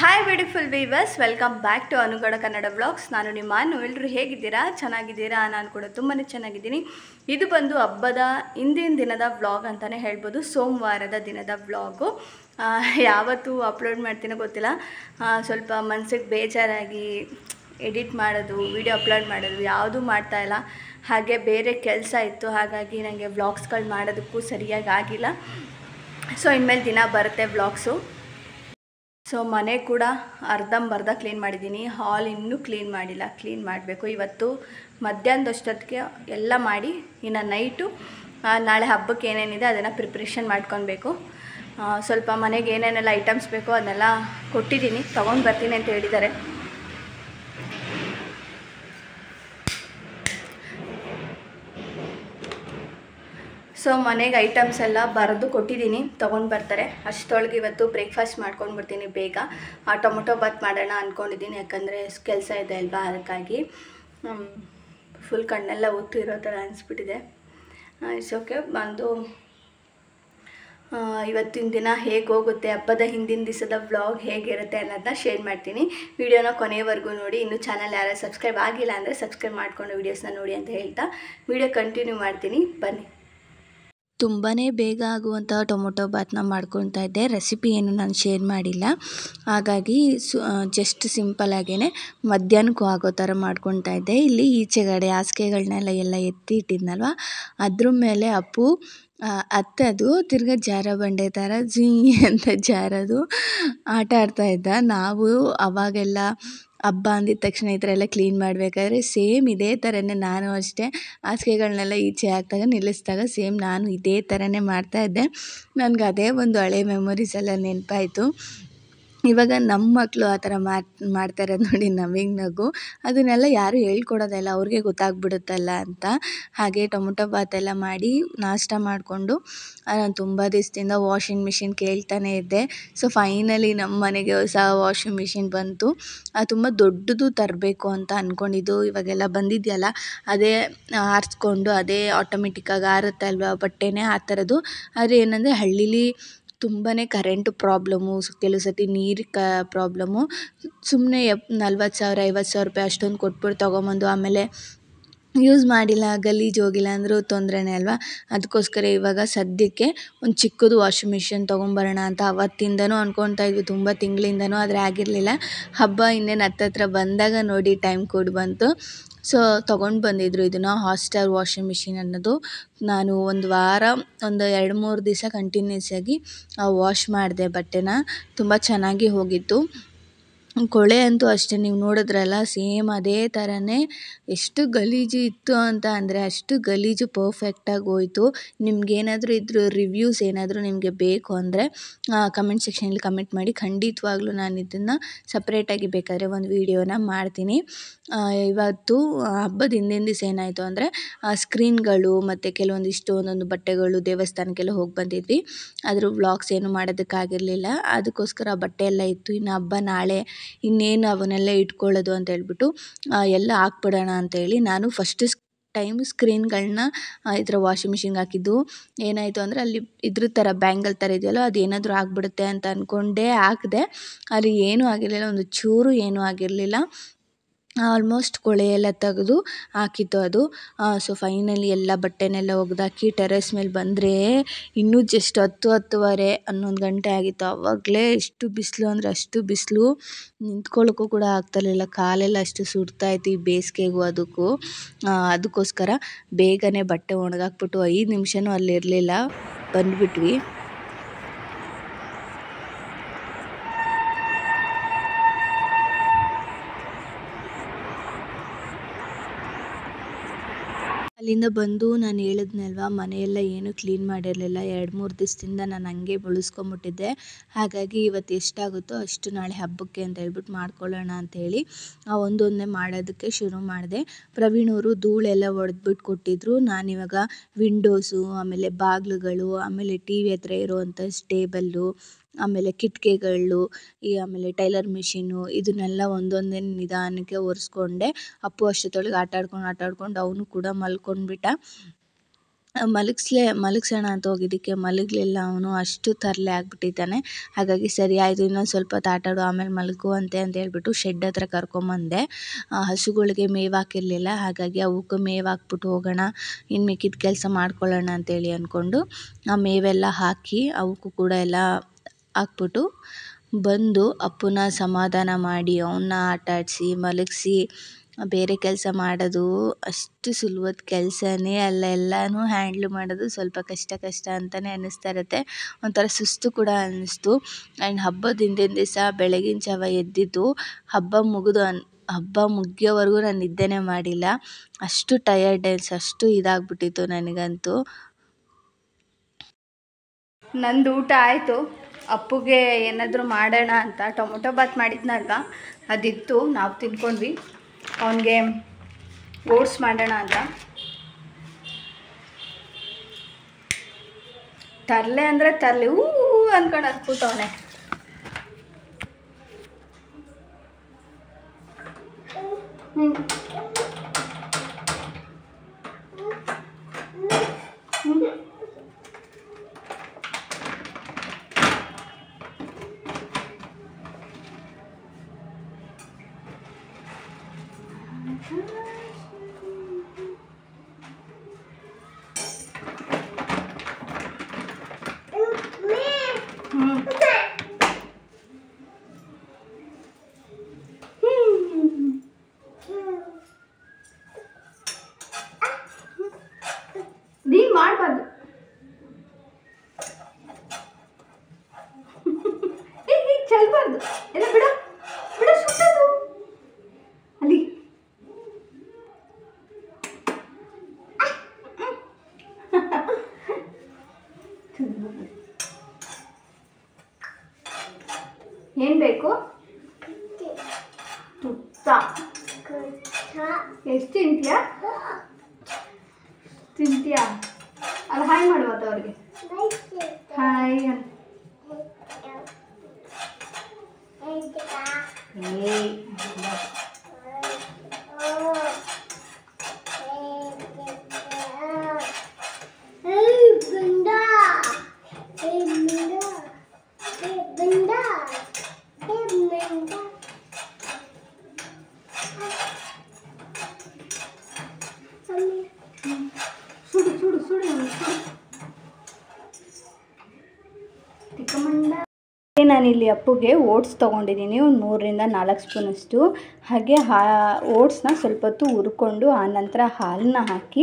Hi beautiful viewers welcome back to ಅನುಗಡ Kannada vlogs ನಾನು ನಿಮ್ಮ ಅನು ಎಲ್ಲರೂ ಹೇಗಿದ್ದೀರಾ? ಚೆನ್ನಾಗಿದ್ದೀರಾ? ನಾನು ಕೂಡ ತುಂಬಾ ಚೆನ್ನಾಗಿದ್ದೀನಿ. ಇದು ಬಂದು ಹಬ್ಬದ ಹಿಂದಿನ ದಿನದ ವ್ಲಾಗ್ ಅಂತಲೇ ಹೇಳ್ಬೋದು. ಸೋಮವಾರದ ದಿನದ ವ್ಲಾಗು ಯಾವತ್ತೂ ಅಪ್ಲೋಡ್ ಮಾಡ್ತೀನೋ ಗೊತ್ತಿಲ್ಲ. ಸ್ವಲ್ಪ ಮನಸ್ಸಿಗೆ ಬೇಜಾರಾಗಿ ಎಡಿಟ್ ಮಾಡೋದು ವಿಡಿಯೋ ಅಪ್ಲೋಡ್ ಮಾಡೋದು ಯಾವುದೂ ಮಾಡ್ತಾ ಇಲ್ಲ. ಹಾಗೆ ಬೇರೆ ಕೆಲಸ ಇತ್ತು. ಹಾಗಾಗಿ ನನಗೆ ವ್ಲಾಗ್ಸ್ಗಳು ಮಾಡೋದಕ್ಕೂ ಸರಿಯಾಗಿ ಆಗಿಲ್ಲ. ಸೊ ಇನ್ಮೇಲೆ ದಿನ ಬರುತ್ತೆ ವ್ಲಾಗ್ಸು ಸೊ ಮನೆ ಕೂಡ ಅರ್ಧಂಬರ್ಧ ಕ್ಲೀನ್ ಮಾಡಿದ್ದೀನಿ. ಹಾಲ್ ಇನ್ನೂ ಕ್ಲೀನ್ ಮಾಡಿಲ್ಲ. ಕ್ಲೀನ್ ಮಾಡಬೇಕು. ಇವತ್ತು ಮಧ್ಯಾಹ್ನದಷ್ಟೊತ್ತಿಗೆ ಎಲ್ಲ ಮಾಡಿ, ಇನ್ನು ನೈಟು ನಾಳೆ ಹಬ್ಬಕ್ಕೆ ಏನೇನಿದೆ ಅದನ್ನು ಪ್ರಿಪ್ರೇಷನ್ ಮಾಡ್ಕೊಬೇಕು ಸ್ವಲ್ಪ ಮನೆಗೆ ಏನೇನೆಲ್ಲ ಐಟಮ್ಸ್ ಬೇಕೋ ಅದನ್ನೆಲ್ಲ ಕೊಟ್ಟಿದ್ದೀನಿ. ತೊಗೊಂಡು ಬರ್ತೀನಿ ಅಂತ ಹೇಳಿದ್ದಾರೆ. ಸೊ ಮನೆಗೆ ಐಟಮ್ಸ್ ಎಲ್ಲ ಬರೆದು ಕೊಟ್ಟಿದ್ದೀನಿ. ತೊಗೊಂಡು ಬರ್ತಾರೆ. ಅಷ್ಟೊಳಗೆ ಇವತ್ತು ಬ್ರೇಕ್ಫಾಸ್ಟ್ ಮಾಡ್ಕೊಂಡು ಬರ್ತೀನಿ ಬೇಗ. ಆ ಟೊಮೊಟೊ ಬಾತ್ ಮಾಡೋಣ ಅಂದ್ಕೊಂಡಿದ್ದೀನಿ ಯಾಕಂದರೆ ಕೆಲಸ ಇದೆ ಅಲ್ವಾ ಅದಕ್ಕಾಗಿ. ಫುಲ್ ಕಣ್ಣೆಲ್ಲ ಊತಿರೋ ಥರ ಅನಿಸ್ಬಿಟ್ಟಿದೆ. ಇಟ್ಸ್ ಓಕೆ ಬಂದು ಇವತ್ತಿನ ದಿನ ಹೇಗೆ ಹೋಗುತ್ತೆ, ಹಬ್ಬದ ಹಿಂದಿನ ದಿವಸದ ವ್ಲಾಗ್ ಹೇಗಿರುತ್ತೆ ಅನ್ನೋದನ್ನ ಶೇರ್ ಮಾಡ್ತೀನಿ. ವಿಡಿಯೋನ ಕೊನೆಯವರೆಗೂ ನೋಡಿ. ಇನ್ನು ಚಾನಲ್ ಯಾರು ಸಬ್ಸ್ಕ್ರೈಬ್ ಆಗಿಲ್ಲ ಅಂದರೆ ಸಬ್ಸ್ಕ್ರೈಬ್ ಮಾಡಿಕೊಂಡು ವೀಡಿಯೋಸ್ನ ನೋಡಿ ಅಂತ ಹೇಳ್ತಾ. ವಿಡಿಯೋ ಕಂಟಿನ್ಯೂ ಮಾಡ್ತೀನಿ. ಬನ್ನಿ. ತುಂಬಾ ಬೇಗ ಆಗುವಂತಹ ಟೊಮೊಟೊ ಬಾತನ್ನ ಮಾಡ್ಕೊತಾ ಇದ್ದೆ. ರೆಸಿಪಿ ಏನು ನಾನು ಶೇರ್ ಮಾಡಿಲ್ಲ. ಹಾಗಾಗಿ ಸು ಜಸ್ಟ್ ಸಿಂಪಲಾಗೇ ಮಧ್ಯಾಹ್ನಕ್ಕೂ ಆಗೋ ಥರ ಮಾಡ್ಕೊತಾ ಇದ್ದೆ. ಇಲ್ಲಿ ಈಚೆಗಡೆ ಹಾಸಿಗೆಗಳನ್ನೆಲ್ಲ ಎಲ್ಲ ಎತ್ತಿ ಇಟ್ಟಿದ್ನಲ್ವ? ಅದ್ರ ಮೇಲೆ ಅಪ್ಪು ಅತ್ತದು, ತಿರ್ಗಾ ಜಾರ ಬಂಡೆ ಥರ ಝೀ ಅಂತ ಜಾರೋದು ಆಟ ಆಡ್ತಾ ಇದ್ದ. ನಾವು ಅವಾಗೆಲ್ಲ ಹಬ್ಬ ಅಂದಿದ್ದ ತಕ್ಷಣ ಈ ಥರ ಎಲ್ಲ ಕ್ಲೀನ್ ಮಾಡಬೇಕಾದ್ರೆ ಸೇಮ್ ಇದೇ ಥರನೇ ನಾನು ಅಷ್ಟೇ ಹಾಸಿಗೆಗಳನ್ನೆಲ್ಲ ಈಚೆ ಹಾಕಿದಾಗ ನಿಲ್ಲಿಸಿದಾಗ ಸೇಮ್ ನಾನು ಇದೇ ಥರನೇ ಮಾಡ್ತಾಯಿದ್ದೆ ನನಗೆ ಅದೇ ಒಂದು ಹಳೆ ಮೆಮೊರೀಸ್ ಎಲ್ಲ ನೆನಪಾಯಿತು. ಇವಾಗ ನಮ್ಮ ಮಕ್ಕಳು ಆ ಥರ ಮಾತು ಮಾಡ್ತಾ ನೋಡಿ ನಮಗೆ ನಗು. ಅದನ್ನೆಲ್ಲ ಯಾರೂ ಹೇಳ್ಕೊಡೋದಿಲ್ಲ ಅವ್ರಿಗೆ ಗೊತ್ತಾಗ್ಬಿಡುತ್ತಲ್ಲ ಅಂತ. ಹಾಗೆ ಟೊಮೊಟೊ ಬಾತ್ ಎಲ್ಲ ಮಾಡಿ ನಾಷ್ಟ ಮಾಡಿಕೊಂಡು ನಾನು ತುಂಬ ದಿವಸದಿಂದ ವಾಷಿಂಗ್ ಮಿಷಿನ್ ಕೇಳ್ತಾನೆ ಇದ್ದೆ. ಸೊ, ಫೈನಲಿ ನಮ್ಮ ಮನೆಗೆ ಹೊಸ ವಾಷಿಂಗ್ ಮಿಷಿನ್ ಬಂತು. ಅದು ತುಂಬ ದೊಡ್ಡದು ತರಬೇಕು ಅಂತ ಅಂದ್ಕೊಂಡಿದ್ದು ಇವಾಗೆಲ್ಲ ಬಂದಿದೆಯಲ್ಲ, ಅದೇ ಆರಿಸ್ಕೊಂಡು, ಅದೇ ಆಟೋಮೆಟಿಕ್ಕಾಗಿ ಆರುತ್ತೆ ಅಲ್ವಾ ಬಟ್ಟೆನೇ ಆ ಥರದ್ದು. ಆದರೆ ಏನಂದರೆ ಹಳ್ಳೀಲಿ ತುಂಬಾ ಕರೆಂಟ್ ಪ್ರಾಬ್ಲಮ್ಮು ಕೆಲವು ಸತಿ ನೀರು ಕ ಪ್ರಾಬ್ಲಮ್ಮು ಸುಮ್ಮನೆ ಎಪ್, ನಲ್ವತ್ತು ಸಾವಿರ, ಐವತ್ತು ಸಾವಿರ ರೂಪಾಯಿ ಅಷ್ಟೊಂದು ಕೊಟ್ಬಿಟ್ಟು ತೊಗೊಂಬಂದು ಆಮೇಲೆ ಯೂಸ್ ಮಾಡಿಲ್ಲ, ಗಲೀಜು ಹೋಗಿಲ್ಲ ಅಂದರೂ ತೊಂದರೆನೇ ಅಲ್ವಾ? ಅದಕ್ಕೋಸ್ಕರ ಇವಾಗ ಸದ್ಯಕ್ಕೆ ಒಂದು ಚಿಕ್ಕದು ವಾಷಿಂಗ್ ಮಿಷಿನ್ ತೊಗೊಂಬರೋಣ ಅಂತ ಅವತ್ತಿಂದನೂ ಅಂದ್ಕೊತಾ ಇದ್ವಿ, ತುಂಬ ತಿಂಗಳಿಂದನೂ ಆದರೆ ಆಗಿರಲಿಲ್ಲ. ಹಬ್ಬ ಇನ್ನೇನು ಹತ್ತತ್ರ ಬಂದಾಗ ನೋಡಿ ಟೈಮ್ ಕೂಡ ಬಂತು. ಸೊ ತೊಗೊಂಡು ಬಂದಿದ್ರು ಇದನ್ನು ಹಾಟ್ಸ್ಟಾರ್ ವಾಷಿಂಗ್ ಮಿಷಿನ್ ಅನ್ನೋದು. ನಾನು ಒಂದು ವಾರ, ಒಂದು ಎರಡು ಮೂರು ದಿವಸ ಕಂಟಿನ್ಯೂಸ್ ಆಗಿ ವಾಶ್ ಮಾಡಿದೆ ಬಟ್ಟೆನ. ತುಂಬ ಚೆನ್ನಾಗಿ ಹೋಗಿತ್ತು. ಕೊಳೆ ಅಂತೂ ಅಷ್ಟೇ, ನೀವು ನೋಡಿದ್ರಲ್ಲ, ಸೇಮ್ ಅದೇ ಥರನೇ ಎಷ್ಟು ಗಲೀಜು ಇತ್ತು ಅಂತ ಅಂದರೆ ಅಷ್ಟು ಗಲೀಜು ಪರ್ಫೆಕ್ಟಾಗಿ ಹೋಯ್ತು. ನಿಮ್ಗೇನಾದರೂ ಇದ್ರ ರಿವ್ಯೂಸ್ ಏನಾದರೂ ನಿಮಗೆ ಬೇಕು ಅಂದರೆ ಕಮೆಂಟ್ ಸೆಕ್ಷನಲ್ಲಿ ಕಮೆಂಟ್ ಮಾಡಿ. ಖಂಡಿತವಾಗ್ಲೂ ನಾನು ಇದನ್ನು ಸಪ್ರೇಟಾಗಿ ಬೇಕಾದರೆ ಒಂದು ವೀಡಿಯೋನ ಮಾಡ್ತೀನಿ. ಇವತ್ತು ಹಬ್ಬದ ಹಿಂದಿನ ದಿವಸ ಏನಾಯಿತು ಅಂದರೆ ಸ್ಕ್ರೀನ್ಗಳು ಮತ್ತು ಕೆಲವೊಂದಿಷ್ಟು ಒಂದೊಂದು ಬಟ್ಟೆಗಳು ದೇವಸ್ಥಾನಕ್ಕೆಲ್ಲ ಹೋಗಿ ಬಂದಿದ್ವಿ. ಅದ್ರ ವ್ಲಾಗ್ಸ್ ಏನು ಮಾಡೋದಕ್ಕಾಗಿರಲಿಲ್ಲ. ಅದಕ್ಕೋಸ್ಕರ ಬಟ್ಟೆ ಎಲ್ಲ ಇತ್ತು. ಇನ್ನು ಹಬ್ಬ ನಾಳೆ ಇನ್ನೇನು ಅವನ್ನೆಲ್ಲ ಇಟ್ಕೊಳ್ಳೋದು ಅಂತ ಹೇಳ್ಬಿಟ್ಟು ಎಲ್ಲ ಹಾಕ್ಬಿಡೋಣ ಅಂತೇಳಿ ನಾನು ಫಸ್ಟ್ ಟೈಮ್ ಸ್ಕ್ರೀನ್ಗಳನ್ನ ಈ ಥರ ವಾಷಿಂಗ್ ಮಿಷಿನ್ಗೆ ಹಾಕಿದ್ದು. ಏನಾಯಿತು ಅಂದರೆ ಅಲ್ಲಿ ಇದ್ರ ಥರ ಬ್ಯಾಂಗಲ್ ಥರ ಇದೆಯಲ್ಲ, ಅದು ಏನಾದರೂ ಆಗಿಬಿಡುತ್ತೆ ಅಂತ ಅಂದ್ಕೊಂಡೇ ಹಾಕಿದೆ. ಅಲ್ಲಿ ಏನೂ ಆಗಿರಲಿಲ್ಲ, ಒಂದು ಚೂರು ಏನೂ ಆಗಿರಲಿಲ್ಲ. ಆಲ್ಮೋಸ್ಟ್ ಕೊಳೆ ಎಲ್ಲ ತೆಗೆದು ಹಾಕಿತ್ತು ಅದು. ಸೊ ಫೈನಲಿ ಎಲ್ಲ ಬಟ್ಟೆನೆಲ್ಲ ಒಗೆದಾಕಿ ಟೆರೇಸ್ ಮೇಲೆ ಬಂದರೆ ಇನ್ನೂ ಜಸ್ಟ್ ಹತ್ತು, ಹತ್ತುವರೆ ಹನ್ನೊಂದು ಗಂಟೆ ಆಗಿತ್ತು. ಆವಾಗಲೇ ಎಷ್ಟು ಬಿಸಿಲು ಅಂದರೆ ಅಷ್ಟು ಬಿಸಿಲು. ನಿಂತ್ಕೊಳ್ಳೋಕ್ಕೂ ಕೂಡ ಆಗ್ತಿರ್ಲಿಲ್ಲ ಕಾಲೆಲ್ಲ ಅಷ್ಟು ಸುಡ್ತಾ ಇತ್ತು ಈ ಬೇಸಿಗೆಗೂ ಅದಕ್ಕೂ. ಅದಕ್ಕೋಸ್ಕರ ಬೇಗನೆ ಬಟ್ಟೆ ಒಣಗಾಕ್ಬಿಟ್ಟು ಐದು ನಿಮಿಷನೂ ಅಲ್ಲಿರಲಿಲ್ಲ. ಬಂದ್ಬಿಟ್ವಿ. ಅಲ್ಲಿಂದ ಬಂದು ನಾನು ಹೇಳಿದ್ನಲ್ವ, ಮನೆಯೆಲ್ಲ ಏನೂ ಕ್ಲೀನ್ ಮಾಡಿರಲಿಲ್ಲ. ಎರಡು ಮೂರು ದಿವಸದಿಂದ ನಾನು ಹಂಗೆ ಬಳಸ್ಕೊಂಬಿಟ್ಟಿದ್ದೆ. ಹಾಗಾಗಿ ಇವತ್ತು ಎಷ್ಟಾಗುತ್ತೋ ಅಷ್ಟು ನಾಳೆ ಹಬ್ಬಕ್ಕೆ ಅಂತ ಹೇಳ್ಬಿಟ್ಟು ಮಾಡ್ಕೊಳ್ಳೋಣ ಅಂತೇಳಿ ಆ ಒಂದೊಂದೇ ಮಾಡೋದಕ್ಕೆ ಶುರು ಮಾಡಿದೆ. ಪ್ರವೀಣ್ ಅವರು ಧೂಳೆಲ್ಲ ಹೊಡೆದ್ಬಿಟ್ಟು ಕೊಟ್ಟಿದ್ರು. ನಾನಿವಾಗ ವಿಂಡೋಸು ಆಮೇಲೆ ಬಾಗಿಲುಗಳು, ಆಮೇಲೆ ಟಿ ವಿ ಹತ್ರ ಇರುವಂಥ ಟೇಬಲ್ಲು ಆಮೇಲೆ ಕಿಟಕಿಗಳು, ಈ ಆಮೇಲೆ ಟೈಲರ್ ಮಿಷಿನ್ನು ಇದನ್ನೆಲ್ಲ ಒಂದೊಂದೇ ನಿಧಾನಕ್ಕೆ ಒರೆಸ್ಕೊಂಡೆ ಅಪ್ಪು ಅಷ್ಟೊತ್ತೊಳಗೆ ಆಟ ಆಡ್ಕೊಂಡು ಆಟ ಆಡ್ಕೊಂಡು ಅವನು ಕೂಡ ಮಲ್ಕೊಂಡ್ಬಿಟ್ಟ. ಮಲಗಿಸ್ಲೇ, ಮಲಗಿಸೋಣ ಅಂತ ಹೋಗಿದ್ದಕ್ಕೆ ಮಲಗಲಿಲ್ಲ ಅವನು, ಅಷ್ಟು ತರಲೆ ಆಗಿಬಿಟ್ಟಿದ್ದಾನೆ. ಹಾಗಾಗಿ ಸರಿ ಆಯಿತು, ಇನ್ನೊಂದು ಸ್ವಲ್ಪ ಹೊತ್ತು ಆಟ ಆಮೇಲೆ ಮಲಗುವಂತೆ ಅಂತ ಹೇಳ್ಬಿಟ್ಟು ಶೆಡ್ ಹತ್ರ ಕರ್ಕೊಂಬಂದೆ. ಹಸುಗಳಿಗೆ ಮೇವು ಹಾಕಿರಲಿಲ್ಲ ಹಾಗಾಗಿ ಅವಕ್ಕೆ ಮೇವು ಹಾಕ್ಬಿಟ್ಟು ಹೋಗೋಣ ಇನ್ನು ಮಿಕ್ಕಿದ ಕೆಲಸ ಮಾಡ್ಕೊಳ್ಳೋಣ ಅಂತೇಳಿ ಅಂದ್ಕೊಂಡು ಆ ಮೇವೆಲ್ಲ ಹಾಕಿ ಅವಕ್ಕೂ ಕೂಡ ಎಲ್ಲ ಹಾಕ್ಬಿಟ್ಟು ಬಂದು ಅಪ್ಪನ ಸಮಾಧಾನ ಮಾಡಿ ಅವನ್ನ ಆಟ ಆಡಿಸಿ ಮಲಗಿಸಿ, ಬೇರೆ ಕೆಲಸ ಮಾಡೋದು ಅಷ್ಟು ಸುಲಭದ ಕೆಲಸನೇ ಅಲ್ಲ, ಎಲ್ಲನೂ ಹ್ಯಾಂಡ್ಲ್ ಮಾಡೋದು ಸ್ವಲ್ಪ ಕಷ್ಟ ಕಷ್ಟ ಅಂತಲೇ ಅನ್ನಿಸ್ತಾ ಇರುತ್ತೆ. ಒಂಥರ ಸುಸ್ತು ಕೂಡ ಅನ್ನಿಸ್ತು. ಆ್ಯಂಡ್ ಹಬ್ಬದ ಹಿಂದಿನ ದಿವಸ ಬೆಳಗಿನ ಜಾವ ಎದ್ದಿದ್ದು ಹಬ್ಬ ಮುಗಿದು ಅನ್, ಹಬ್ಬ ಮುಗಿಯೋವರೆಗೂ ನಾನು ನಿದ್ದೆನೇ ಮಾಡಿಲ್ಲ. ಅಷ್ಟು ಟಯರ್ಡ್ನೆಸ್ ಅಷ್ಟು ಇದಾಗ್ಬಿಟ್ಟಿತ್ತು ನನಗಂತೂ. ನಂದು ಊಟ ಆಯಿತು. ಅಪ್ಪುಗೆ ಏನಾದರೂ ಮಾಡೋಣ ಅಂತ ಟೊಮೊಟೊ ಬಾತ್ ಮಾಡಿದ್ನಲ್ವ? ಅದಿತ್ತು, ನಾವು ತಿನ್ಕೊಂಡ್ವಿ ಅವನಿಗೆ ಓಟ್ಸ್ ಮಾಡೋಣ ಅಂತ. ತರಲೆ ಅಂದರೆ ತರಲೆ ಹೂ ಅಂದ್ಕೊಂಡು ಹತ್ಬಿಟ್ಟವನೆ ಹ್ಞೂ ನೀನು ಮಾಡಬಾರ್ದು ಹೀಗೆ ಚೆಲ್ಬಾರ್ದು ಎಲ್ಲ ಬಿಡ ಬಿಡ ಸುಟ್ಟದು ಅಲ್ಲಿ ಏನ್ ಬೇಕು ತುತ್ತ ಎಷ್ಟು ತಿಂತೀಯಾ? ತಿಂತೀಯಾ ಅಲ್ಲಿ ಹಾಯ್ ಮಾಡುವತ್ತ ಅವ್ರಿಗೆ. ಹಾಯ್ ಅಂತ ಏಯ್ ಸುಡು ಸುಡು ಸುಡು ಸುಡು ತಿಕ್ಕಮಂಡ ನಾನಿಲ್ಲಿ ಅಪ್ಪುಗೆ ಓಟ್ಸ್ ತೊಗೊಂಡಿದ್ದೀನಿ. ಒಂದು ಮೂರರಿಂದ ನಾಲ್ಕು ಸ್ಪೂನಷ್ಟು. ಹಾಗೆ ಹಾ, ಓಟ್ಸ್ನ ಸ್ವಲ್ಪ ಹೊತ್ತು ಹುರ್ಕೊಂಡು ಆನಂತರ ನಂತರ ಹಾಲನ್ನ ಹಾಕಿ,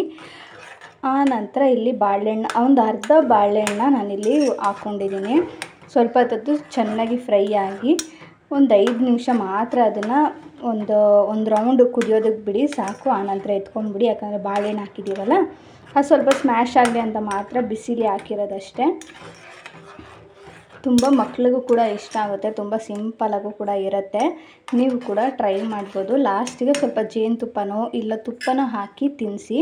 ಆ ನಂತರ ಇಲ್ಲಿ ಬಾಳೆಹಣ್ಣು, ಒಂದು ಅರ್ಧ ಬಾಳೆಹಣ್ಣ ನಾನಿಲ್ಲಿ ಹಾಕ್ಕೊಂಡಿದ್ದೀನಿ ಸ್ವಲ್ಪ ಹೊತ್ತು ಚೆನ್ನಾಗಿ ಫ್ರೈ ಆಗಿ ಒಂದು ಐದು ನಿಮಿಷ ಮಾತ್ರ ಅದನ್ನು ಒಂದು ಒಂದು ರೌಂಡ್ ಕುದಿಯೋದಕ್ಕೆ ಬಿಡಿ, ಸಾಕು. ಆನಂತರ ಎತ್ಕೊಂಡ್ಬಿಡಿ ಯಾಕಂದರೆ ಬಾಳೆಹಣ್ಣು ಹಾಕಿದ್ದೀವಲ್ಲ, ಅದು ಸ್ವಲ್ಪ ಸ್ಮ್ಯಾಶ್ ಆಗಲಿ ಅಂತ ಮಾತ್ರ ಬಿಸಿಲಿ ಹಾಕಿರೋದಷ್ಟೇ. ತುಂಬ ಮಕ್ಳಿಗೂ ಕೂಡ ಇಷ್ಟ ಆಗುತ್ತೆ, ತುಂಬ ಸಿಂಪಲಾಗೂ ಕೂಡ ಇರುತ್ತೆ. ನೀವು ಕೂಡ ಟ್ರೈ ಮಾಡ್ಬೋದು. ಲಾಸ್ಟಿಗೆ ಸ್ವಲ್ಪ ಜೇನುತುಪ್ಪನೋ ಇಲ್ಲ ತುಪ್ಪನೋ ಹಾಕಿ ತಿನ್ನಿಸಿ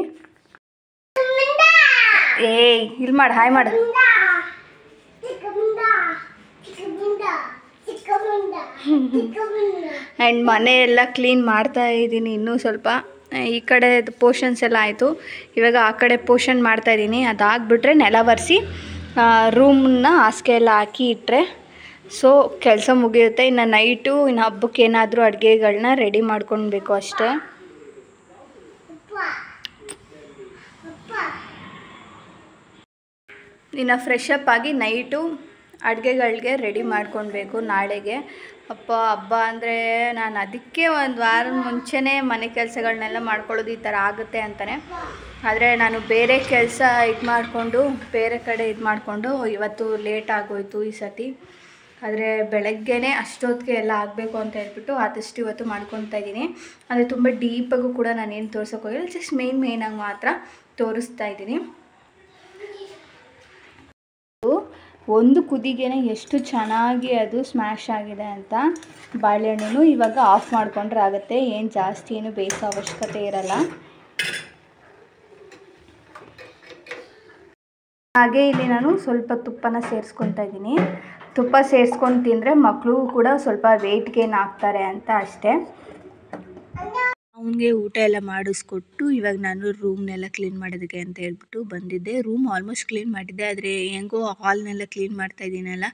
ಏಯ್ ಇಲ್ಲಿ ಮಾಡಿ, ಹಾಯ್ ಮಾಡು. ಆ್ಯಂಡ್ ಮನೆ ಎಲ್ಲ ಕ್ಲೀನ್ ಮಾಡ್ತಾ ಇದ್ದೀನಿ ಇನ್ನೂ ಸ್ವಲ್ಪ. ಈ ಕಡೆ ಪೋರ್ಷನ್ಸ್ ಎಲ್ಲ ಆಯಿತು. ಇವಾಗ ಆ ಕಡೆ ಪೋರ್ಷನ್ ಮಾಡ್ತಾ ಇದ್ದೀನಿ. ಅದಾಗ್ಬಿಟ್ರೆ ನೆಲ ಒರೆಸಿ ರೂಮನ್ನ ಹಾಸಿಗೆ ಎಲ್ಲ ಹಾಕಿ ಇಟ್ಟರೆ ಸೊ ಕೆಲಸ ಮುಗಿಯುತ್ತೆ. ಇನ್ನು ನೈಟು ಇನ್ನು ಹಬ್ಬಕ್ಕೆ ಏನಾದರೂ ಅಡುಗೆಗಳನ್ನ ರೆಡಿ ಮಾಡ್ಕೊಳ್ಬೇಕು ಅಷ್ಟೇ. ಇನ್ನು ಫ್ರೆಶ್ ಆಗಿ ನೈಟು ಅಡುಗೆಗಳಿಗೆ ರೆಡಿ ಮಾಡ್ಕೊಳ್ಬೇಕು ನಾಳೆಗೆ. ಅಪ್ಪ, ಹಬ್ಬ ಅಂದರೆ ನಾನು ಅದಕ್ಕೆ ಒಂದು ವಾರ ಮುಂಚೆನೇ ಮನೆ ಕೆಲಸಗಳನ್ನೆಲ್ಲ ಮಾಡ್ಕೊಳ್ಳೋದು ಈ ಥರ ಆಗುತ್ತೆ ಅಂತಲೇ ಆದರೆ ನಾನು ಬೇರೆ ಕೆಲಸ ಇದು ಮಾಡಿಕೊಂಡು, ಬೇರೆ ಕಡೆ ಇದು ಮಾಡಿಕೊಂಡು ಇವತ್ತು ಲೇಟ್ ಆಗೋಯ್ತು ಈ ಸತಿ ಆದರೆ ಬೆಳಗ್ಗೆನೇ ಅಷ್ಟೊತ್ತಿಗೆ ಎಲ್ಲ ಆಗಬೇಕು ಅಂತ ಹೇಳ್ಬಿಟ್ಟು ಆದಷ್ಟು ಇವತ್ತು ಮಾಡ್ಕೊತಾ ಇದ್ದೀನಿ. ಅಂದರೆ ತುಂಬ ಡೀಪಾಗೂ ಕೂಡ ನಾನೇನು ತೋರ್ಸೋಕೆ ಹೋಗಿಲ್ಲ ಜಸ್ಟ್ ಮೇನ್ ಮೇನಾಗಿ ಮಾತ್ರ ತೋರಿಸ್ತಾ ಇದ್ದೀನಿ. ಒಂದು ಕುದಿಗೆನೆ ಎಷ್ಟು ಚೆನ್ನಾಗಿ ಅದು ಸ್ಮ್ಯಾಶ್ ಆಗಿದೆ ಅಂತ ಬಾಳೆಹಣ್ಣು ಇವಾಗ ಆಫ್ ಮಾಡಿಕೊಂಡ್ರೆ ಆಗುತ್ತೆ. ಏನು ಜಾಸ್ತಿ ಏನು ಬೇಯಿಸೋ ಅವಶ್ಯಕತೆ ಇರಲ್ಲ. ಹಾಗೆ ಇಲ್ಲಿ ನಾನು ಸ್ವಲ್ಪ ತುಪ್ಪನ ಸೇರಿಸ್ಕೊತಾ ಇದ್ದೀನಿ. ತುಪ್ಪ ಸೇರಿಸ್ಕೊಂಡು ತಿಂದರೆ ಮಕ್ಕಳು ಕೂಡ ಸ್ವಲ್ಪ ವೆಯ್ಟ್ ಗೇನ್ ಆಗ್ತಾರೆ ಅಂತ ಅಷ್ಟೇ. ಅವನಿಗೆ ಊಟ ಎಲ್ಲ ಮಾಡಿಸ್ಕೊಟ್ಟು ಇವಾಗ ನಾನು ರೂಮ್ನೆಲ್ಲ ಕ್ಲೀನ್ ಮಾಡೋದಕ್ಕೆ ಅಂತ ಹೇಳ್ಬಿಟ್ಟು ಬಂದಿದ್ದೆ. ರೂಮ್ ಆಲ್ಮೋಸ್ಟ್ ಕ್ಲೀನ್ ಮಾಡಿದ್ದೆ, ಆದರೆ ಹೆಂಗೋ ಹಾಲ್ನೆಲ್ಲ ಕ್ಲೀನ್ ಮಾಡ್ತಾ ಇದ್ದೀನಲ್ಲ.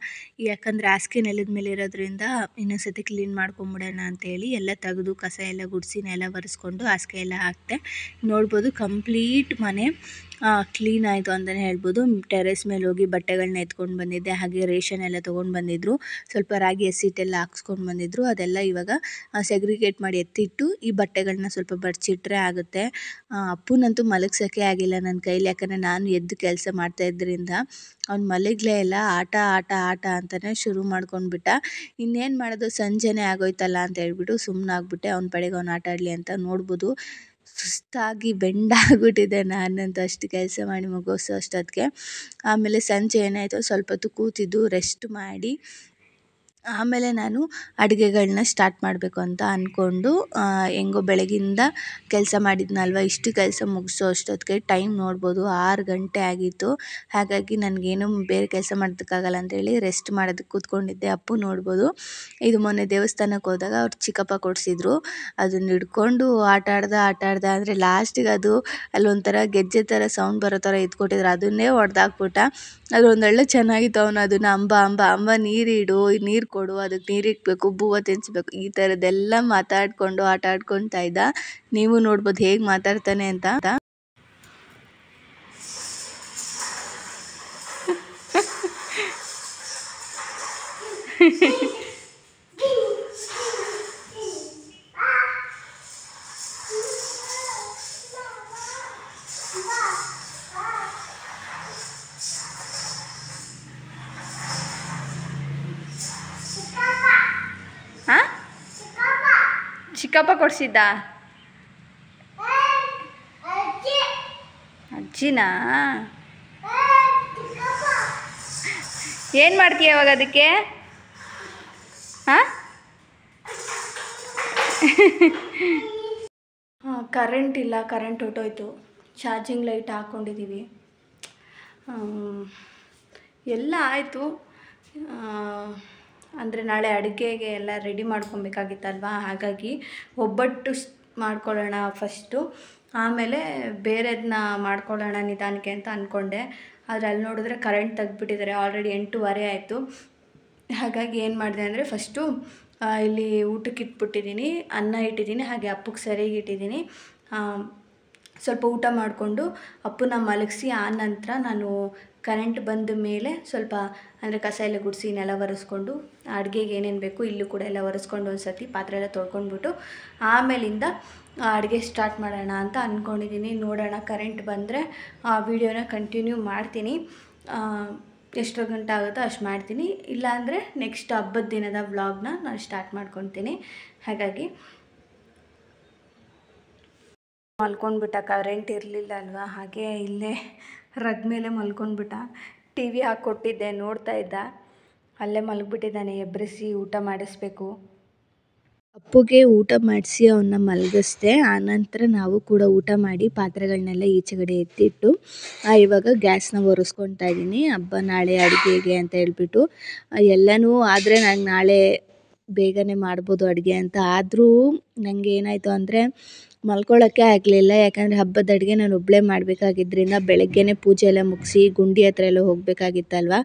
ಯಾಕಂದರೆ ಹಾಸಿಗೆ ನೆಲದ ಮೇಲೆ ಇರೋದ್ರಿಂದ ಇನ್ನೊಂದ್ಸತಿ ಕ್ಲೀನ್ ಮಾಡ್ಕೊಂಬಿಡೋಣ ಅಂತೇಳಿ ಎಲ್ಲ ತೆಗೆದು ಕಸ ಎಲ್ಲ ಗುಡಿಸಿನೆಲ್ಲ ನೆಲ ಒರೆಸ್ಕೊಂಡು ಹಾಸಿಗೆ ಎಲ್ಲ ಹಾಕ್ತೆ ನೋಡ್ಬೋದು ಕಂಪ್ಲೀಟ್ ಮನೆ. ಕ್ಲೀನ್ ಆಯಿತು ಅಂತಲೇ ಹೇಳ್ಬೋದು. ಟೆರೆಸ್ ಮೇಲೆ ಹೋಗಿ ಬಟ್ಟೆಗಳನ್ನ ಎತ್ಕೊಂಡು ಬಂದಿದ್ದೆ. ಹಾಗೆ ರೇಷನ್ ಎಲ್ಲ ತೊಗೊಂಡು ಬಂದಿದ್ದರು ಸ್ವಲ್ಪ ರಾಗಿ ಹಸಿಟ್ಟೆಲ್ಲ ಹಾಕ್ಸ್ಕೊಂಡು ಬಂದಿದ್ದರು ಅದೆಲ್ಲ ಇವಾಗ ಸೆಗ್ರಿಗೇಟ್ ಮಾಡಿ ಎತ್ತಿಟ್ಟು ಈ ಬಟ್ಟೆಗಳನ್ನ ಸ್ವಲ್ಪ ಬಡ್ಸಿಟ್ರೆ ಆಗುತ್ತೆ. ಅಪ್ಪನಂತೂ ಮಲಗ್ಸೋಕ್ಕೆ ಆಗಿಲ್ಲ ನನ್ನ ಕೈಲಿ. ಯಾಕಂದರೆ ನಾನು ಎದ್ದು ಕೆಲಸ ಮಾಡ್ತಾ ಇದ್ದರಿಂದ ಅವ್ನು ಮಲಗಲೇ ಇಲ್ಲ. ಆಟ ಆಟ ಆಟ ಅಂತಲೇ ಶುರು ಮಾಡ್ಕೊಂಡ್ಬಿಟ್ಟ. ಇನ್ನೇನು ಮಾಡೋದು? ಸಂಜೆನೇ ಆಗೋಯ್ತಲ್ಲ ಅಂತ ಹೇಳ್ಬಿಟ್ಟು ಸುಮ್ಮನಾಗ್ಬಿಟ್ಟೆ ಅವ್ನ ಪಡೆಗೆ ಅವ್ನು ಆಟ ಆಡಲಿ ಅಂತ ನೋಡ್ಬೋದು. ಸುಸ್ತಾಗಿ ಬೆಂಡಾಗಿಬಿಟ್ಟಿದ್ದೆ ನಾನಂತೂ ಅಷ್ಟು ಕೆಲಸ ಮಾಡಿ ಮುಗಿಸೋ ಅಷ್ಟೊತ್ತಿಗೆ. ಆಮೇಲೆ ಸಂಜೆ ಏನಾಯಿತು ಸ್ವಲ್ಪ ಹೊತ್ತು ಕೂತಿದ್ದು ರೆಸ್ಟ್ ಮಾಡಿ. ಆಮೇಲೆ ನಾನು ಅಡುಗೆಗಳನ್ನ ಸ್ಟಾರ್ಟ್ ಮಾಡಬೇಕು ಅಂತ ಅಂದ್ಕೊಂಡು ಹೆಂಗೋ ಬೆಳಗಿಂದ ಕೆಲಸ ಮಾಡಿದ್ನಲ್ವ, ಇಷ್ಟು ಕೆಲಸ ಮುಗಿಸೋ ಅಷ್ಟೊತ್ತಿಗೆ ಟೈಮ್ ನೋಡ್ಬೋದು, ಆರು ಗಂಟೆ ಆಗಿತ್ತು. ಹಾಗಾಗಿ ನನಗೇನು ಬೇರೆ ಕೆಲಸ ಮಾಡೋದಕ್ಕಾಗಲ್ಲ ಅಂತೇಳಿ ರೆಸ್ಟ್ ಮಾಡೋದಕ್ಕೆ ಕೂತ್ಕೊಂಡಿದ್ದೆ. ಅಪ್ಪು ನೋಡ್ಬೋದು. ಇದು ಮೊನ್ನೆ ದೇವಸ್ಥಾನಕ್ಕೆ ಹೋದಾಗ ಅವ್ರು ಚಿಕ್ಕಪ್ಪ ಕೊಡಿಸಿದ್ರು. ಅದನ್ನ ಹಿಡ್ಕೊಂಡು ಆಟ ಆಡ್ದೆ ಆಟ ಆಡ್ದೆ ಅಂದರೆ ಲಾಸ್ಟಿಗೆ ಅದು ಅಲ್ಲೊಂಥರ ಗೆಜ್ಜೆ ಥರ ಸೌಂಡ್ ಬರೋ ಥರ ಎತ್ಕೊಟ್ಟಿದ್ರು. ಅದನ್ನೇ ಹೊಡೆದಾಕ್ಬಿಟ್ಟ ಅದೊಂದೊಳ್ಳೆ ಚೆನ್ನಾಗಿತ್ತು ಅವನು ಅದನ್ನು, ಅಂಬ ಅಂಬ ಅಂಬ ನೀರಿಡು, ನೀರು ಕೊಡು, ಅದಕ್ಕೆ ನೀರಿಕ್ಬೇಕು ಬೂವ ತಿನ್ನಿಸ್ಬೇಕು ಈ ಥರದ್ದೆಲ್ಲ ಮಾತಾಡಿಕೊಂಡು, ಆಟ ಆಡ್ಕೊಂತ ಇದ್ದ. ನೀವು ನೋಡ್ಬೋದು ಹೇಗೆ ಮಾತಾಡ್ತಾನೆ ಅಂತ. ಚಿಕ್ಕಪ್ಪ ಕೊಡಿಸಿದ್ದ? ಅಜ್ಜಿನಾ? ಏನು ಮಾಡ್ತೀಯ ಇವಾಗ ಅದಕ್ಕೆ? ಹಾಂ ಹಾಂ ಕರೆಂಟ್ ಇಲ್ಲ ಕರೆಂಟ್ ಹೊಟ್ಟೋಯ್ತು ಚಾರ್ಜಿಂಗ್ ಲೈಟ್ ಹಾಕ್ಕೊಂಡಿದ್ದೀವಿ ಎಲ್ಲ ಆಯಿತು. ಅಂದರೆ ನಾಳೆ ಅಡುಗೆಗೆ ಎಲ್ಲ ರೆಡಿ ಮಾಡ್ಕೊಬೇಕಾಗಿತ್ತಲ್ವಾ? ಹಾಗಾಗಿ ಒಬ್ಬಟ್ಟು ಮಾಡ್ಕೊಳ್ಳೋಣ ಫಸ್ಟು. ಆಮೇಲೆ ಬೇರೆದನ್ನ ಮಾಡ್ಕೊಳ್ಳೋಣ ನಿಧಾನಕ್ಕೆ ಅಂತ ಅಂದ್ಕೊಂಡೆ ಆದರೆ ಅಲ್ಲಿ ನೋಡಿದ್ರೆ ಕರೆಂಟ್ ತೆಗ್ದುಬಿಟ್ಟಿದ್ದಾರೆ. ಆಲ್ರೆಡಿ ಎಂಟೂವರೆ ಆಯಿತು. ಹಾಗಾಗಿ ಏನು ಮಾಡಿದೆ ಅಂದರೆ ಫಸ್ಟು ಇಲ್ಲಿ ಊಟಕ್ಕೆ ಇಟ್ಬಿಟ್ಟಿದ್ದೀನಿ. ಅನ್ನ ಇಟ್ಟಿದ್ದೀನಿ, ಹಾಗೆ ಅಪ್ಪಕ್ಕೆ ಸರಿಗೆ ಇಟ್ಟಿದ್ದೀನಿ. ಸ್ವಲ್ಪ ಊಟ ಮಾಡಿಕೊಂಡು ಅಪ್ಪನ ಮಲಗಿಸಿ ಆ ನಂತರ ನಾನು ಕರೆಂಟ್ ಬಂದ ಮೇಲೆ ಸ್ವಲ್ಪ ಅಂದರೆ ಕಸ ಎಲ್ಲ ಗುಡಿಸಿ ನೆಲ ಒರೆಸ್ಕೊಂಡು ಅಡುಗೆಗೆ ಏನೇನು ಬೇಕು ಇಲ್ಲೂ ಕೂಡ ಎಲ್ಲ ಒರೆಸ್ಕೊಂಡು ಒಂದು ಸತಿ ಪಾತ್ರೆ ಎಲ್ಲ ತೊಳ್ಕೊಂಡ್ಬಿಟ್ಟು ಆಮೇಲಿಂದ ಅಡುಗೆ ಸ್ಟಾರ್ಟ್ ಮಾಡೋಣ ಅಂತ ಅಂದ್ಕೊಂಡಿದ್ದೀನಿ ನೋಡೋಣ ಕರೆಂಟ್ ಬಂದರೆ ಆ ವಿಡಿಯೋನ ಕಂಟಿನ್ಯೂ ಮಾಡ್ತೀನಿ. ಎಷ್ಟು ಗಂಟೆ ಆಗುತ್ತೋ ಅಷ್ಟು ಮಾಡ್ತೀನಿ. ಇಲ್ಲಾಂದರೆ ನೆಕ್ಸ್ಟ್ ಹಬ್ಬದ ದಿನದ ವ್ಲಾಗ್ನ ನಾನು ಸ್ಟಾರ್ಟ್ ಮಾಡ್ಕೊತೀನಿ. ಹಾಗಾಗಿ ಮಲ್ಕೊಂಡ್ಬಿಟ್ಟ. ಕರೆಂಟ್ ಇರಲಿಲ್ಲ ಅಲ್ವಾ? ಹಾಗೆ ಇಲ್ಲೇ ರಗ್ ಮೇಲೆ ಮಲ್ಕೊಂಡ್ಬಿಟ್ಟ. ಟಿ ವಿ ಹಾಕ್ಕೊಟ್ಟಿದ್ದೆ, ನೋಡ್ತಾ ಇದ್ದ. ಅಲ್ಲೇ ಮಲಗಿಬಿಟ್ಟಿದ್ದಾನೆ ಎಬ್ಬರಿಸಿ ಊಟ ಮಾಡಿಸ್ಬೇಕು. ಅಪ್ಪುಗೆ ಊಟ ಮಾಡಿಸಿ ಅವನ್ನ ಮಲಗಿಸ್ದೆ. ಆನಂತರ ನಾವು ಕೂಡ ಊಟ ಮಾಡಿ ಪಾತ್ರೆಗಳನ್ನೆಲ್ಲ ಈಚೆಗಡೆ ಎತ್ತಿಟ್ಟು ಇವಾಗ ಗ್ಯಾಸ್ನ ಒರೆಸ್ಕೊತಾ ಇದ್ದೀನಿ. ಹಬ್ಬ ನಾಳೆ ಅಡುಗೆಗೆ ಅಂತ ಹೇಳ್ಬಿಟ್ಟು. ಎಲ್ಲನೂ ಆದರೆ ನಾನು ನಾಳೆ ಬೇಗನೆ ಮಾಡ್ಬೋದು ಅಡುಗೆ ಅಂತ. ಆದರೂ ನನಗೆ ಏನಾಯಿತು ಅಂದರೆ ಮಲ್ಕೊಳ್ಳೋಕ್ಕೆ ಆಗಲಿಲ್ಲ. ಯಾಕಂದರೆ ಹಬ್ಬದ ಅಡುಗೆ ನಾನು ಒಬ್ಬಳೇ ಮಾಡಬೇಕಾಗಿದ್ರಿಂದ ಬೆಳಗ್ಗೆನೇ ಪೂಜೆ ಎಲ್ಲ ಮುಗಿಸಿ ಗುಂಡಿ ಹತ್ರ ಎಲ್ಲ ಹೋಗಬೇಕಾಗಿತ್ತಲ್ವ?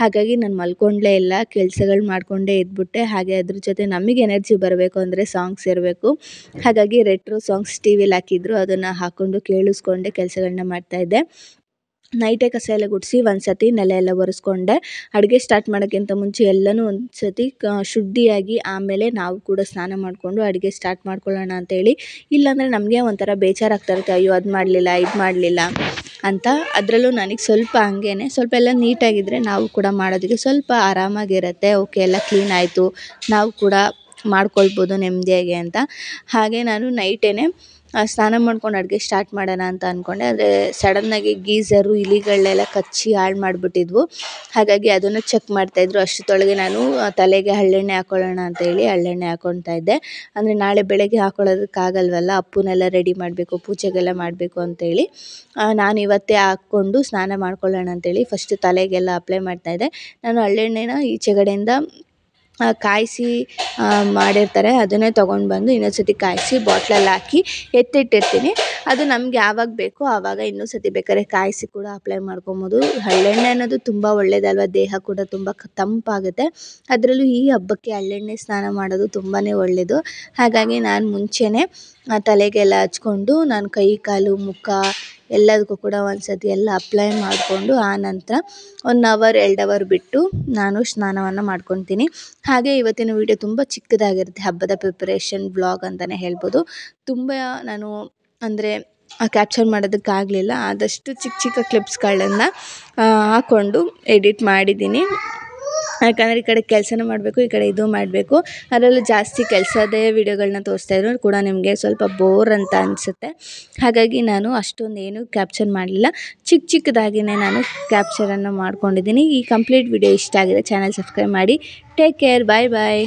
ಹಾಗಾಗಿ ನಾನು ಮಲ್ಕೊಂಡಲೇ ಇಲ್ಲ. ಕೆಲಸಗಳು ಮಾಡಿಕೊಂಡೇ ಇದ್ಬಿಟ್ಟೆ. ಹಾಗೆ ಅದ್ರ ಜೊತೆ ನಮಗೆ ಎನರ್ಜಿ ಬರಬೇಕು ಅಂದರೆ ಸಾಂಗ್ಸ್ ಇರಬೇಕು. ಹಾಗಾಗಿ ರೆಟ್ರೋ ಸಾಂಗ್ಸ್ ಟಿ ವಿಲಿ ಹಾಕಿದ್ರು. ಅದನ್ನು ಹಾಕ್ಕೊಂಡು ಕೇಳಿಸ್ಕೊಂಡೆ ಕೆಲಸಗಳನ್ನ ಮಾಡ್ತಾಯಿದ್ದೆ ನೈಟೇ ಕಸ ಎಲ್ಲ ಗುಡಿಸಿ ಒಂದು ಸತಿ ನೆಲ ಎಲ್ಲ ಒರೆಸ್ಕೊಂಡೆ. ಅಡುಗೆ ಸ್ಟಾರ್ಟ್ ಮಾಡೋಕ್ಕಿಂತ ಮುಂಚೆ ಎಲ್ಲನೂ ಒಂದು ಸತಿ ಶುದ್ಧಿಯಾಗಿ ಆಮೇಲೆ ನಾವು ಕೂಡ ಸ್ನಾನ ಮಾಡಿಕೊಂಡು ಅಡುಗೆ ಸ್ಟಾರ್ಟ್ ಮಾಡ್ಕೊಳ್ಳೋಣ ಅಂತೇಳಿ. ಇಲ್ಲಾಂದರೆ ನಮಗೆ ಒಂಥರ ಬೇಜಾರಾಗ್ತಾ ಇರುತ್ತೆ ಅಯ್ಯೋ ಅದು ಮಾಡಲಿಲ್ಲ ಇದು ಮಾಡಲಿಲ್ಲ ಅಂತ. ಅದರಲ್ಲೂ ನನಗೆ ಸ್ವಲ್ಪ ಹಂಗೇನೆ ಸ್ವಲ್ಪ ಎಲ್ಲ ನೀಟಾಗಿದ್ದರೆ ನಾವು ಕೂಡ ಮಾಡೋದಕ್ಕೆ ಸ್ವಲ್ಪ ಆರಾಮಾಗಿರುತ್ತೆ ಓಕೆ ಎಲ್ಲ ಕ್ಲೀನ್ ಆಯಿತು ನಾವು ಕೂಡ ಮಾಡ್ಕೊಳ್ಬೋದು ನೆಮ್ಮದಿಯಾಗಿ ಅಂತ. ಹಾಗೆ ನಾನು ನೈಟೇನೆ ಆ, ಸ್ನಾನ ಮಾಡ್ಕೊಂಡು ಅಡುಗೆ ಸ್ಟಾರ್ಟ್ ಮಾಡೋಣ ಅಂತ ಅಂದ್ಕೊಂಡೆ ಆದರೆ ಸಡನ್ನಾಗಿ ಗೀಝರು ಇಲಿಗಳನ್ನೆಲ್ಲ ಕಚ್ಚಿ ಹಾಳು ಮಾಡಿಬಿಟ್ಟಿದ್ವು. ಹಾಗಾಗಿ ಅದನ್ನು ಚೆಕ್ ಮಾಡ್ತಾಯಿದ್ರು ಅಷ್ಟರೊಳಗೆ ನಾನು ತಲೆಗೆ ಹಳ್ಳೆಣ್ಣೆ ಹಾಕ್ಕೊಳ್ಳೋಣ ಅಂತೇಳಿ ಹಳ್ಳೆಣ್ಣೆ ಹಾಕ್ಕೊಳ್ತಾ ಇದ್ದೆ. ಅಂದರೆ ನಾಳೆ ಬೆಳಗ್ಗೆ ಹಾಕ್ಕೊಳ್ಳೋದಕ್ಕಾಗಲ್ವಲ್ಲ ಅಪ್ಪನೆಲ್ಲ ರೆಡಿ ಮಾಡಬೇಕು, ಪೂಜೆಗೆಲ್ಲ ಮಾಡಬೇಕು ಅಂತೇಳಿ ನಾನು ಇವತ್ತೇ ಹಾಕ್ಕೊಂಡು ಸ್ನಾನ ಮಾಡ್ಕೊಳ್ಳೋಣ ಅಂತೇಳಿ ಫಸ್ಟ್ ತಲೆಗೆಲ್ಲ ಅಪ್ಲೈ ಮಾಡ್ತಾಯಿದ್ದೆ ನಾನು ಹಳ್ಳೆಣ್ಣೆನ ಈಚೆಗಡೆಯಿಂದ ಕಾಯಿಸಿ ಮಾಡಿರ್ತಾರೆ. ಅದನ್ನೇ ತೊಗೊಂಡು ಬಂದು ಇನ್ನೊಂದು ಸತಿ ಕಾಯಿಸಿ ಬಾಟ್ಲಲ್ಲಿ ಹಾಕಿ ಎತ್ತಿಟ್ಟಿರ್ತೀನಿ. ಅದು ನಮ್ಗೆ ಯಾವಾಗ ಬೇಕೋ ಆವಾಗ ಇನ್ನೊಂದು ಸತಿ ಬೇಕಾದ್ರೆ ಕಾಯಿಸಿ ಕೂಡ ಅಪ್ಲೈ ಮಾಡ್ಕೊಬೋದು. ಹರಳೆಣ್ಣೆ ಅನ್ನೋದು ತುಂಬ ಒಳ್ಳೆಯದಲ್ವ ದೇಹ ಕೂಡ ತುಂಬ ತಂಪಾಗುತ್ತೆ. ಅದರಲ್ಲೂ ಈ ಹಬ್ಬಕ್ಕೆ ಹರಳೆಣ್ಣೆ ಸ್ನಾನ ಮಾಡೋದು ತುಂಬಾ ಒಳ್ಳೆಯದು ಹಾಗಾಗಿ ನಾನು ಮುಂಚೆಯೇ ತಲೆಗೆಲ್ಲ ಹಚ್ಕೊಂಡು ನಾನು ಕೈ, ಕಾಲು, ಮುಖ ಎಲ್ಲದಕ್ಕೂ ಕೂಡ ಒಂದು ಸತಿ ಎಲ್ಲ ಅಪ್ಲೈ ಮಾಡಿಕೊಂಡು ಆನಂತರ ನಂತರ ಒನ್ ಅವರ್ ಎರಡು ಅವರ್ ಬಿಟ್ಟು ನಾನು ಸ್ನಾನವನ್ನು ಮಾಡ್ಕೊತೀನಿ. ಹಾಗೆ ಇವತ್ತಿನ ವಿಡಿಯೋ ತುಂಬ ಚಿಕ್ಕದಾಗಿರುತ್ತೆ. ಹಬ್ಬದ ಪ್ರಿಪರೇಷನ್ ಬ್ಲಾಗ್ ಅಂತಲೇ ಹೇಳ್ಬೋದು. ತುಂಬ ನಾನು ಅಂದರೆ ಕ್ಯಾಪ್ಚರ್ ಮಾಡೋದಕ್ಕಾಗಲಿಲ್ಲ. ಆದಷ್ಟು ಚಿಕ್ಕ ಚಿಕ್ಕ ಕ್ಲಿಪ್ಸ್ಗಳನ್ನು ಹಾಕ್ಕೊಂಡು ಎಡಿಟ್ ಮಾಡಿದ್ದೀನಿ. ಯಾಕಂದರೆ ಈ ಕಡೆ ಕೆಲಸನೂ ಮಾಡಬೇಕು, ಈ ಕಡೆ ಇದು ಮಾಡಬೇಕು. ಅದರಲ್ಲೂ ಜಾಸ್ತಿ ಕೆಲಸದೇ ವಿಡಿಯೋಗಳನ್ನ ತೋರಿಸ್ತಾ ಇದ್ರು ಕೂಡ ನಿಮಗೆ ಸ್ವಲ್ಪ ಬೋರ್ ಅಂತ ಅನಿಸುತ್ತೆ. ಹಾಗಾಗಿ ನಾನು ಅಷ್ಟೊಂದು ಏನೂ ಕ್ಯಾಪ್ಚರ್ ಮಾಡಲಿಲ್ಲ. ಚಿಕ್ಕ ಚಿಕ್ಕದಾಗಿಯೇ ನಾನು ಕ್ಯಾಪ್ಚರನ್ನು ಮಾಡ್ಕೊಂಡಿದ್ದೀನಿ. ಈ ಕಂಪ್ಲೀಟ್ ವಿಡಿಯೋ ಇಷ್ಟ ಆಗಿದೆ ಚಾನಲ್ ಸಬ್ಸ್ಕ್ರೈಬ್ ಮಾಡಿ. Take care bye bye